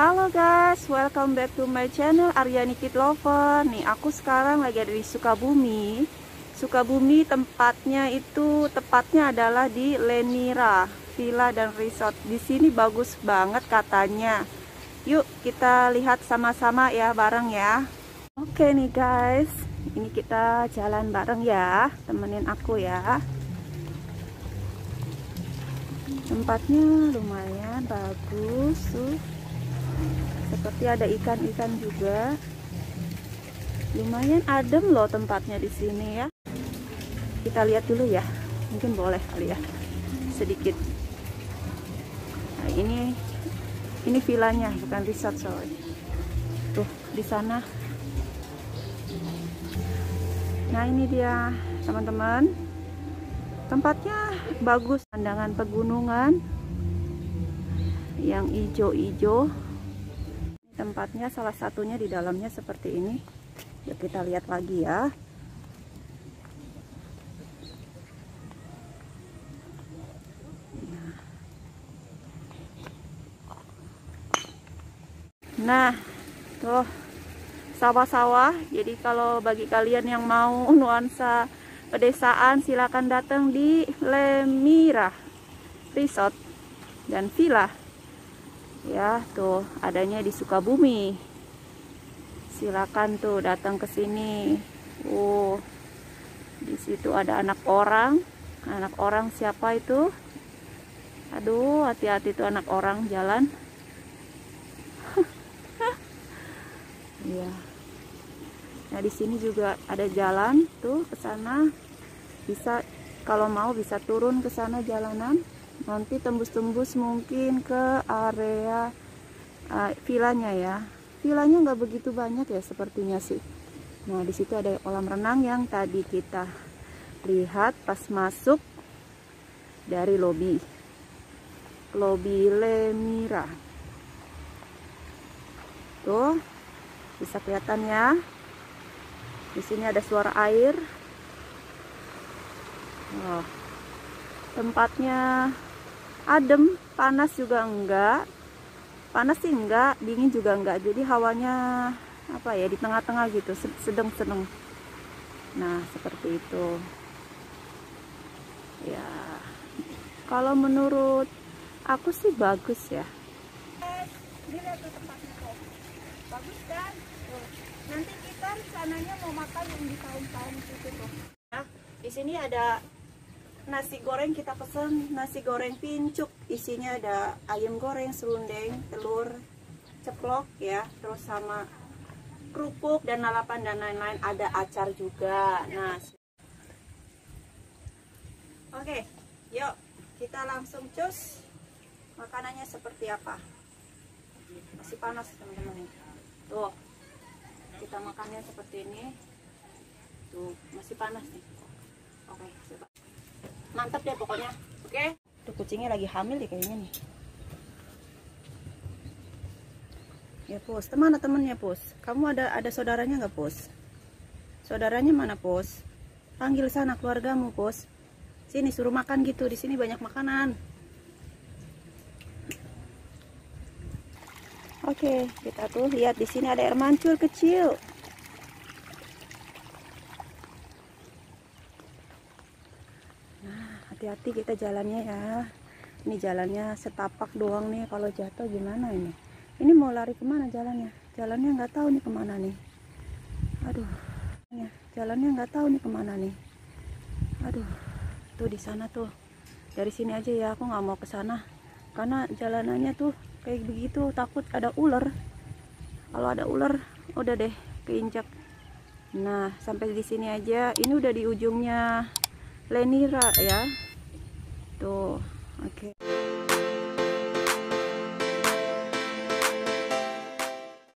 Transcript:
Halo guys, welcome back to my channel Aryani Kid Lover. Nih, aku sekarang lagi ada di Sukabumi. Sukabumi tempatnya itu tepatnya adalah di Lenira Villa dan Resort. Di sini bagus banget katanya. Yuk kita lihat sama-sama ya bareng ya. Oke nih guys, ini kita jalan bareng ya, temenin aku ya. Tempatnya lumayan bagus tuh seperti ada ikan-ikan juga. Lumayan adem loh tempatnya di sini ya. Kita lihat dulu ya. Mungkin boleh kali ya. Sedikit. Nah ini ini vilanya bukan resort soalnya tuh di sana. Nah ini dia teman-teman. Tempatnya bagus. Pandangan pegunungan yang hijau-hijau tempatnya salah satunya di dalamnya seperti ini. Ya kita lihat lagi ya. Nah tuh sawah-sawah. Jadi kalau bagi kalian yang mau nuansa pedesaan silakan datang di Lemira Resort dan Villa ya tuh adanya di Sukabumi. Silakan tuh datang ke sini. Uh di situ ada anak orang. Anak orang siapa itu? Aduh hati-hati tuh anak orang jalan. Ya nah di sini juga ada jalan tuh ke sana. Bisa kalau mau bisa turun ke sana jalanan nanti tembus-tembus mungkin ke area uh, vilanya ya. Vilanya nggak begitu banyak ya sepertinya sih. Nah di situ ada kolam renang yang tadi kita lihat pas masuk dari lobi. Lobi Lemira tuh bisa kelihatan ya. Di sini ada suara air. Oh, tempatnya adem panas juga enggak. Panas sih enggak dingin juga enggak. Jadi hawanya apa ya di tengah-tengah gitu sedang-sedang. Nah seperti itu. Ya. Kalau menurut aku sih bagus ya. Kan? Nanti kita sananya mau makan yang di tahun-tahun tuh nah, di sini ada nasi goreng kita pesen nasi goreng pincuk. Isinya ada ayam goreng serundeng telur ceplok ya. Terus sama kerupuk dan lalapan dan lain-lain. Ada acar juga. Nah oke yuk kita langsung cus. Makanannya seperti apa? Masih panas teman-teman tuh kita makannya seperti ini. Tuh masih panas nih mantap deh pokoknya. Oke? Okay? tuh kucingnya lagi hamil deh kayaknya nih. Ya pus. Mana temennya pus? Kamu ada ada saudaranya nggak pus? Saudaranya mana pus? Panggil sana keluargamu pus. Sini suruh makan gitu. Di sini banyak makanan. Oke, kita tuh lihat di sini ada air mancur kecil. Hati-hati kita jalannya ya. Ini jalannya setapak doang nih. Kalau jatuh gimana ini? Ini mau lari ke mana jalannya? Jalannya nggak tahu nih ke mana nih. Aduh. Ya jalannya nggak tahu nih ke mana nih. Aduh. Tuh di sana tuh. Dari sini aja ya aku nggak mau ke sana. Karena jalanannya tuh kayak begitu takut ada ular. Kalau ada ular udah deh keinjak. Nah sampai di sini aja. Ini udah di ujungnya Lenira ya tuh oke okay.